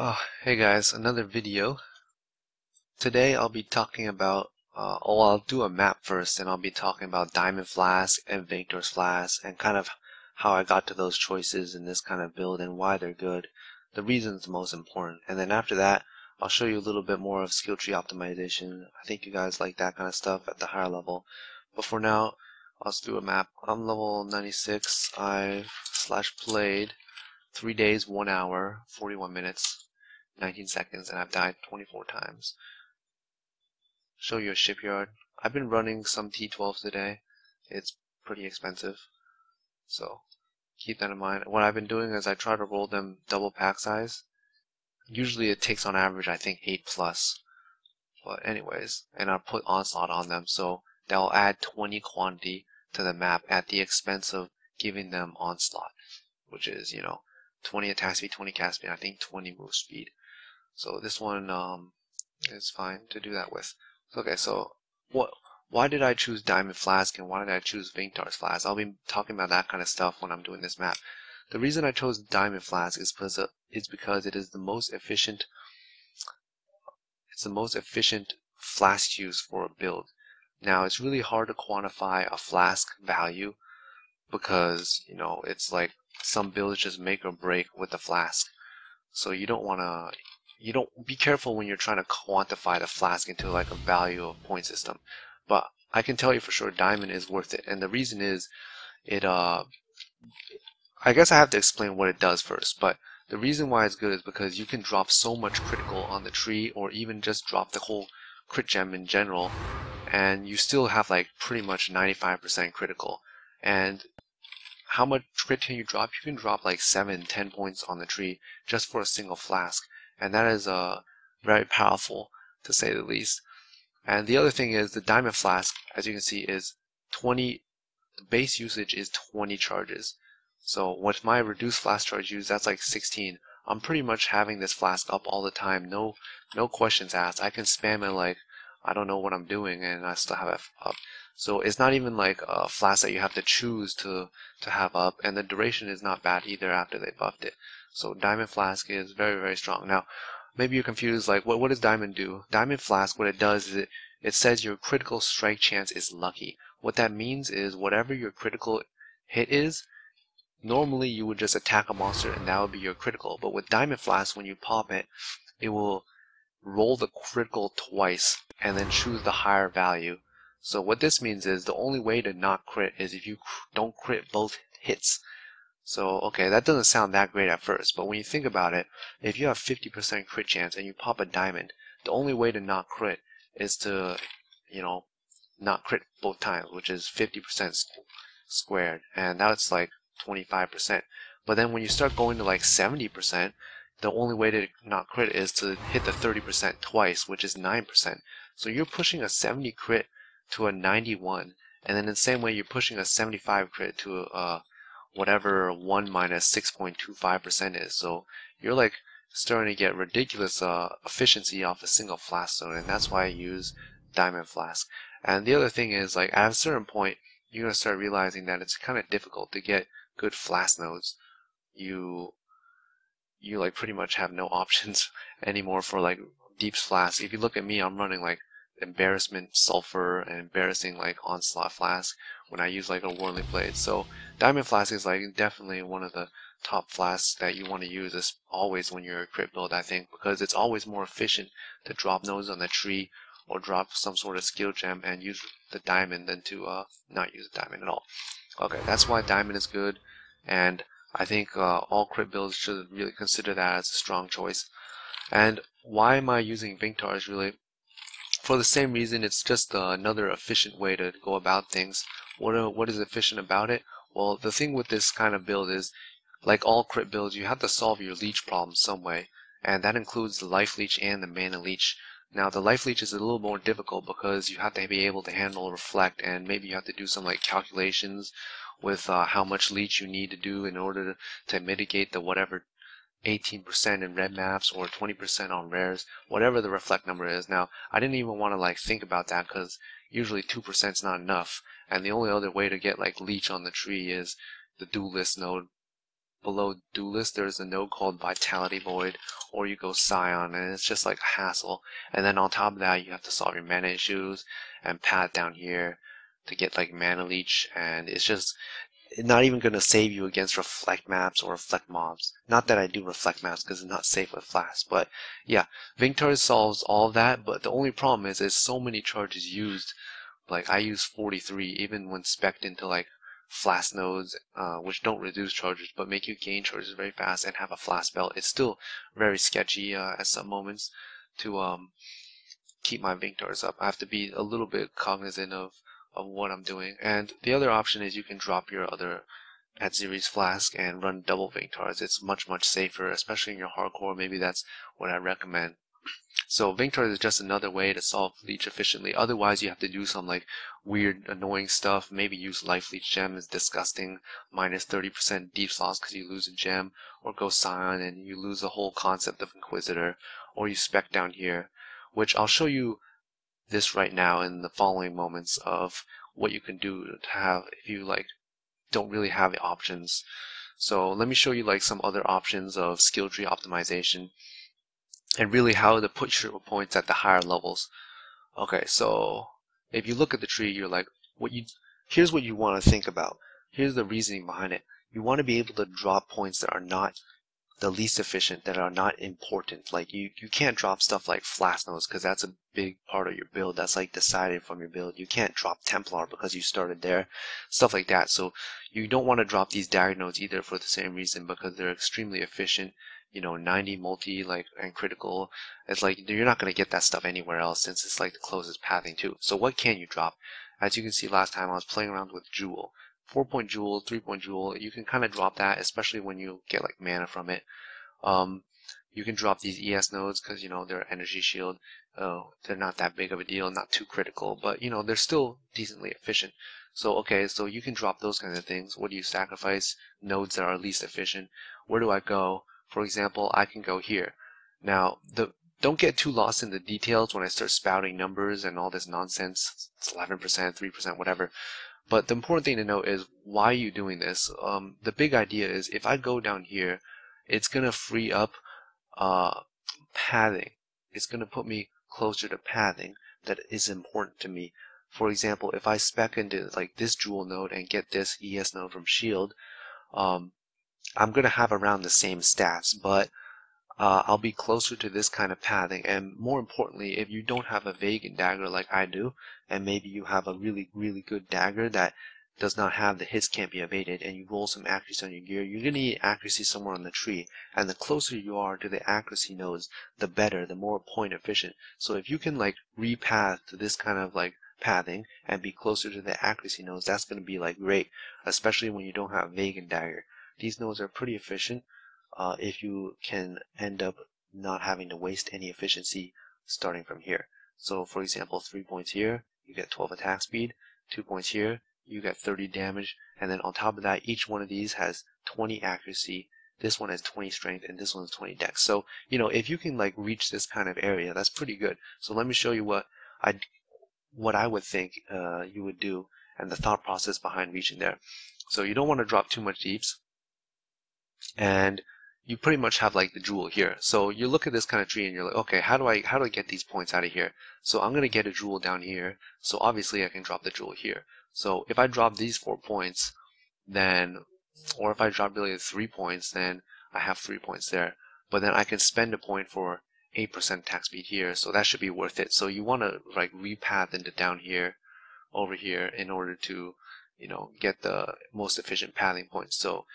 Oh, hey guys, another video. Today I'll be talking about, uh, oh, I'll do a map first, and I'll be talking about Diamond Flask and Vinktar's Flask, and kind of how I got to those choices in this kind of build and why they're good, the reasons most important. And then after that, I'll show you a little bit more of skill tree optimization. I think you guys like that kind of stuff at the higher level. But for now, let's do a map. I'm level 96. I've slash played 3 days, 1 hour, 41 minutes. 19 seconds and I've died 24 times. Show you a shipyard. I've been running some T12s today. It's pretty expensive. So keep that in mind. What I've been doing is I try to roll them double pack size. Usually it takes on average I think 8 plus. But anyways, and I'll put onslaught on them so they'll add 20 quantity to the map at the expense of giving them onslaught. Which is, you know, 20 attack speed, 20 cast speed, I think 20 move speed. So this one um, is fine to do that with. Okay, so what? Why did I choose Diamond Flask and why did I choose Vinktar's Flask? I'll be talking about that kind of stuff when I'm doing this map. The reason I chose Diamond Flask is because uh, it's because it is the most efficient. It's the most efficient flask use for a build. Now it's really hard to quantify a flask value because you know it's like some builds just make or break with the flask. So you don't want to you don't be careful when you're trying to quantify the flask into like a value of point system. But I can tell you for sure diamond is worth it. And the reason is it uh I guess I have to explain what it does first, but the reason why it's good is because you can drop so much critical on the tree or even just drop the whole crit gem in general and you still have like pretty much 95% critical. And how much crit can you drop? You can drop like 7, 10 points on the tree just for a single flask and that is uh, very powerful to say the least. And the other thing is the diamond flask, as you can see, is 20. The base usage is 20 charges. So with my reduced flask charge use, that's like 16. I'm pretty much having this flask up all the time. No, no questions asked. I can spam it like I don't know what I'm doing, and I still have it up. So it's not even like a flask that you have to choose to to have up, and the duration is not bad either after they buffed it. So Diamond Flask is very, very strong. Now, maybe you're confused, like, what, what does Diamond do? Diamond Flask, what it does is it, it says your critical strike chance is lucky. What that means is whatever your critical hit is, normally you would just attack a monster and that would be your critical. But with Diamond Flask, when you pop it, it will roll the critical twice and then choose the higher value. So what this means is the only way to not crit is if you don't crit both hits. So, okay, that doesn't sound that great at first, but when you think about it, if you have 50% crit chance and you pop a diamond, the only way to not crit is to, you know, not crit both times, which is 50% squared, and that's like 25%. But then when you start going to like 70%, the only way to not crit is to hit the 30% twice, which is 9%. So you're pushing a 70 crit to a 91, and then in the same way you're pushing a 75 crit to a whatever 1 minus 6.25% is. So you're like starting to get ridiculous uh, efficiency off a single flask stone, and that's why I use diamond flask. And the other thing is, like at a certain point, you're gonna start realizing that it's kind of difficult to get good flask nodes. You you like pretty much have no options anymore for like deeps flask. If you look at me, I'm running like embarrassment sulfur and embarrassing like onslaught flask when I use like a Worldling blade. So diamond flask is like definitely one of the top flasks that you want to use as always when you're a crit build I think because it's always more efficient to drop nodes on the tree or drop some sort of skill gem and use the diamond than to uh, not use the diamond at all. Okay, that's why diamond is good and I think uh, all crit builds should really consider that as a strong choice. And why am I using Vinktar is really for the same reason, it's just uh, another efficient way to go about things. What, uh, what is efficient about it? Well, the thing with this kind of build is, like all crit builds, you have to solve your leech problem some way. And that includes the life leech and the mana leech. Now, the life leech is a little more difficult because you have to be able to handle reflect, and maybe you have to do some like calculations with uh, how much leech you need to do in order to mitigate the whatever 18% in red maps or 20% on rares, whatever the reflect number is. Now, I didn't even want to like think about that because usually 2% is not enough. And the only other way to get like leech on the tree is the duelist node below Duelist, there's a node called Vitality Void, or you go Scion, and it's just like a hassle. And then on top of that, you have to solve your mana issues and pad down here to get like mana leech, and it's just not even going to save you against reflect maps or reflect mobs. Not that I do reflect maps because it's not safe with Flask, but yeah, Vinktar solves all that, but the only problem is there's so many charges used. Like I use 43 even when spec'd into like flask nodes, uh, which don't reduce charges but make you gain charges very fast and have a flask belt. It's still very sketchy uh, at some moments to um, keep my Vinktars up. I have to be a little bit cognizant of, of what I'm doing. And the other option is you can drop your other Atziri's Flask and run double Vinktars. It's much, much safer, especially in your hardcore. Maybe that's what I recommend. So Vinktar is just another way to solve leech efficiently. Otherwise, you have to do some like weird, annoying stuff. Maybe use life leech gem is disgusting, minus 30% deep slots because you lose a gem, or go Scion and you lose the whole concept of Inquisitor, or you spec down here, which I'll show you this right now in the following moments of what you can do to have if you like don't really have the options. So let me show you like some other options of skill tree optimization and really how to put your points at the higher levels. Okay, so if you look at the tree, you're like, what you here's what you want to think about. Here's the reasoning behind it. You want to be able to drop points that are not the least efficient, that are not important. Like you, you can't drop stuff like flask nodes because that's a big part of your build. That's like decided from your build. You can't drop Templar because you started there, stuff like that. So you don't want to drop these dagger nodes either for the same reason because they're extremely efficient you know 90 multi like and critical it's like you're not going to get that stuff anywhere else since it's like the closest pathing too so what can you drop as you can see last time I was playing around with Jewel 4 point Jewel 3 point Jewel you can kind of drop that especially when you get like mana from it. Um, you can drop these ES nodes because you know they're energy shield. Oh they're not that big of a deal not too critical but you know they're still decently efficient. So okay so you can drop those kinds of things. What do you sacrifice? Nodes that are least efficient. Where do I go? For example, I can go here. Now, the don't get too lost in the details when I start spouting numbers and all this nonsense. It's 11%, 3%, whatever. But the important thing to know is why are you doing this? Um, the big idea is if I go down here, it's going to free up uh. It's going to put me closer to pathing that is important to me. For example, if I spec into like this jewel node and get this ES node from Shield, um, I'm going to have around the same stats, but uh, I'll be closer to this kind of pathing. And more importantly, if you don't have a Vagan dagger like I do, and maybe you have a really, really good dagger that does not have the hits can't be evaded, and you roll some accuracy on your gear, you're going to need accuracy somewhere on the tree. And the closer you are to the accuracy nodes, the better, the more point efficient. So if you can like repath to this kind of like pathing and be closer to the accuracy nodes, that's going to be like great, especially when you don't have Vagan dagger. These nodes are pretty efficient uh, if you can end up not having to waste any efficiency starting from here. So for example, 3 points here, you get 12 attack speed, 2 points here, you get 30 damage, and then on top of that, each one of these has 20 accuracy, this one has 20 strength, and this one has 20 dex. So, you know, if you can like reach this kind of area, that's pretty good. So let me show you what I what I would think uh, you would do and the thought process behind reaching there. So you don't want to drop too much deeps and you pretty much have like the jewel here. So you look at this kind of tree and you're like, okay, how do I how do I get these points out of here? So I'm gonna get a jewel down here. So obviously I can drop the jewel here. So if I drop these four points, then or if I drop really three points, then I have three points there. But then I can spend a point for 8% tax speed here, so that should be worth it. So you want to like repath into down here, over here, in order to, you know, get the most efficient pathing points. So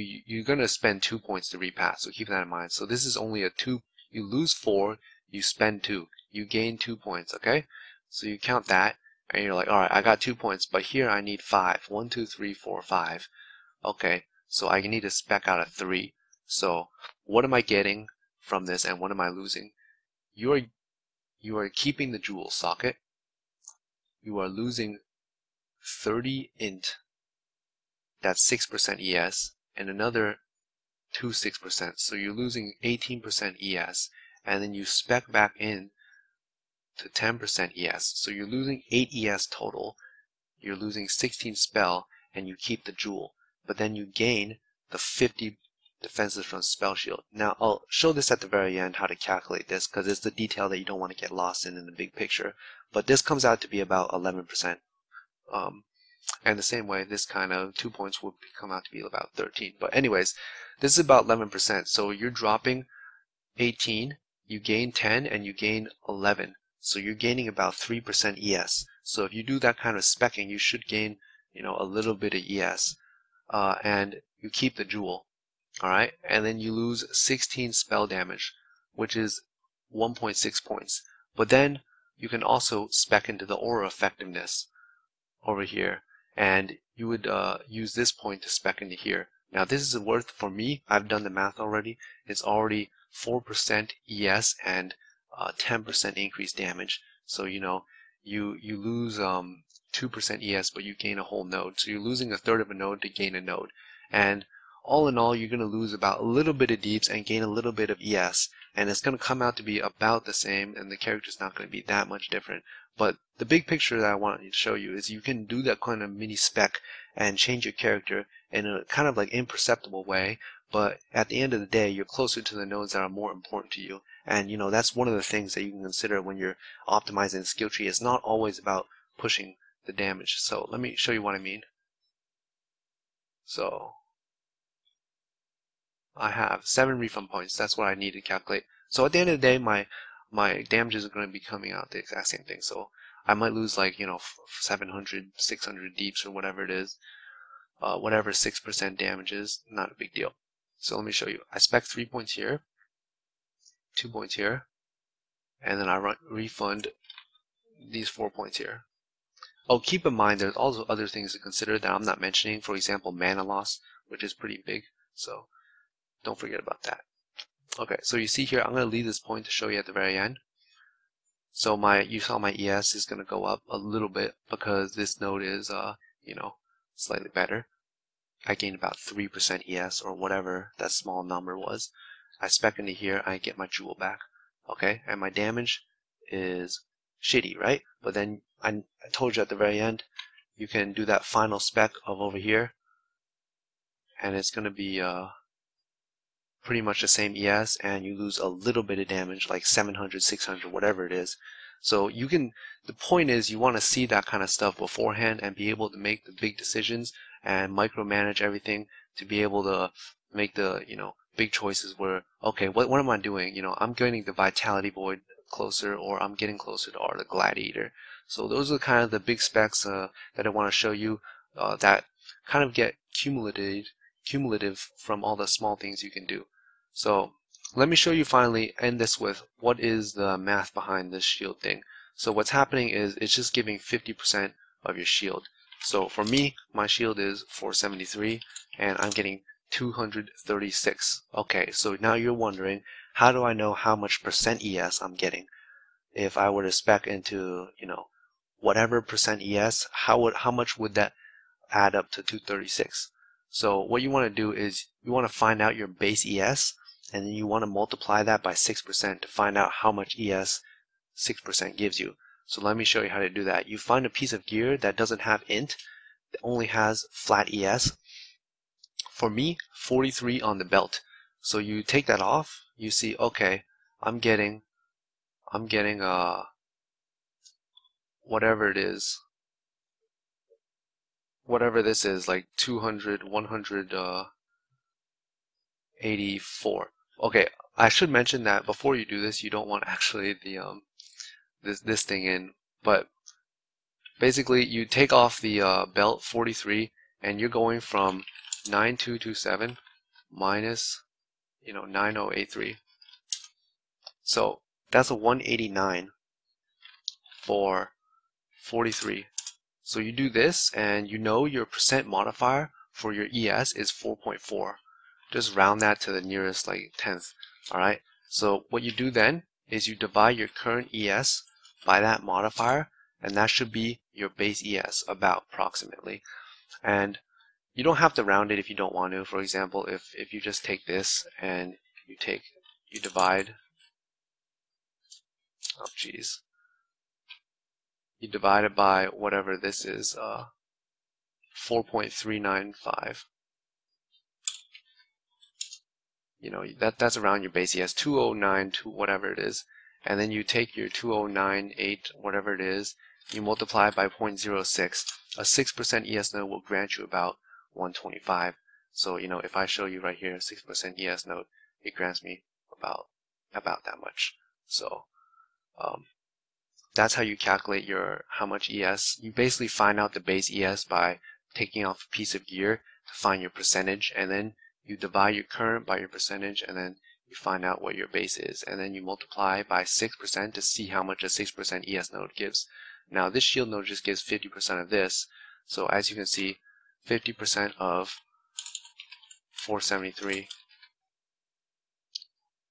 you, you're going to spend two points to repass, so keep that in mind. So this is only a two, you lose four, you spend two, you gain two points, okay? So you count that, and you're like, alright, I got two points, but here I need five. One, two, three, four, five. Okay, so I need to spec out a three. So what am I getting from this, and what am I losing? You are, you are keeping the jewel socket. You are losing 30 int. That's 6% ES and another 2 6%. So you're losing 18% ES, and then you spec back in to 10% ES. So you're losing 8 ES total, you're losing 16 spell, and you keep the jewel. But then you gain the 50 defenses from spell shield. Now I'll show this at the very end how to calculate this because it's the detail that you don't want to get lost in in the big picture. But this comes out to be about 11%. Um, and the same way, this kind of two points would come out to be about 13. But anyways, this is about 11%. So you're dropping 18, you gain 10, and you gain 11. So you're gaining about 3% ES. So if you do that kind of specking, you should gain, you know, a little bit of ES. Uh, and you keep the jewel. Alright? And then you lose 16 spell damage, which is 1.6 points. But then you can also spec into the aura effectiveness over here. And you would uh, use this point to spec into here. Now this is worth for me, I've done the math already, it's already 4% ES and 10% uh, increased damage. So you know, you you lose um, 2% ES, but you gain a whole node. So you're losing a third of a node to gain a node. And all in all, you're going to lose about a little bit of deeps and gain a little bit of ES. And it's going to come out to be about the same, and the character's not going to be that much different. But the big picture that I want to show you is you can do that kind of mini spec and change your character in a kind of like imperceptible way but at the end of the day you're closer to the nodes that are more important to you. And you know that's one of the things that you can consider when you're optimizing the skill tree. It's not always about pushing the damage. So let me show you what I mean. So I have seven refund points. That's what I need to calculate. So at the end of the day my my damages are going to be coming out the exact same thing. So I might lose like you know 700 600 deeps or whatever it is uh, whatever 6% damage is not a big deal so let me show you. I spec three points here, two points here, and then I run, refund these four points here. Oh, keep in mind there's also other things to consider that I'm not mentioning. For example, mana loss, which is pretty big. So don't forget about that. Okay, so you see here, I'm going to leave this point to show you at the very end. So my, you saw my ES is going to go up a little bit because this node is, uh, you know, slightly better. I gain about 3% ES or whatever that small number was. I spec into here, I get my jewel back. Okay, and my damage is shitty, right? But then I, I told you at the very end, you can do that final spec of over here, and it's going to be uh, pretty much the same ES, and you lose a little bit of damage, like 700, 600, whatever it is. So you can, the point is you want to see that kind of stuff beforehand and be able to make the big decisions and micromanage everything to be able to make the you know big choices where okay what, what am I doing? You know I'm getting the vitality void closer or I'm getting closer to Art the Gladiator so those are kind of the big specs uh, that I want to show you uh, that kind of get cumulative cumulative from all the small things you can do so let me show you finally end this with what is the math behind this shield thing so what's happening is it's just giving 50% of your shield so for me, my shield is 473 and I'm getting 236. Okay, so now you're wondering, how do I know how much percent ES I'm getting? If I were to spec into, you know, whatever percent ES, how would how much would that add up to 236? So what you want to do is you want to find out your base ES and then you want to multiply that by 6% to find out how much ES 6% gives you. So let me show you how to do that. You find a piece of gear that doesn't have int, that only has flat ES. For me, 43 on the belt. So you take that off, you see, okay, I'm getting, I'm getting, uh, whatever it is, whatever this is, like 200, 100, uh, 84. Okay, I should mention that before you do this, you don't want actually the, um, this this thing in. But basically, you take off the uh, belt 43, and you're going from 9227 minus, you know, 9083. So that's a 189 for 43. So you do this, and you know your percent modifier for your ES is 4.4. Just round that to the nearest like tenth. All right. So what you do then is you divide your current ES by that modifier and that should be your base ES about approximately and you don't have to round it if you don't want to for example if if you just take this and you take you divide oh geez you divide it by whatever this is uh 4.395 you know, that that's around your base ES, 209 to whatever it is. And then you take your 2098, whatever it is, you multiply by 0.06. A 6% ES node will grant you about 125. So, you know, if I show you right here, 6% ES node, it grants me about about that much. So, um, that's how you calculate your how much ES. You basically find out the base ES by taking off a piece of gear to find your percentage, and then you divide your current by your percentage, and then you find out what your base is, and then you multiply by 6% to see how much a 6% ES node gives. Now this shield node just gives 50% of this, so as you can see, 50% of 473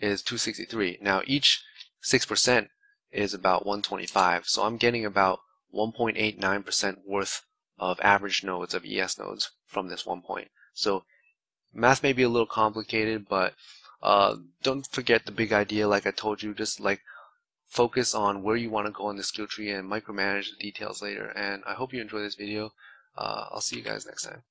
is 263. Now each 6% is about 125, so I'm getting about 1.89% worth of average nodes of ES nodes from this one point. So math may be a little complicated, but uh, don't forget the big idea like I told you, just like focus on where you want to go in the skill tree and micromanage the details later. And I hope you enjoy this video. Uh, I'll see you guys next time.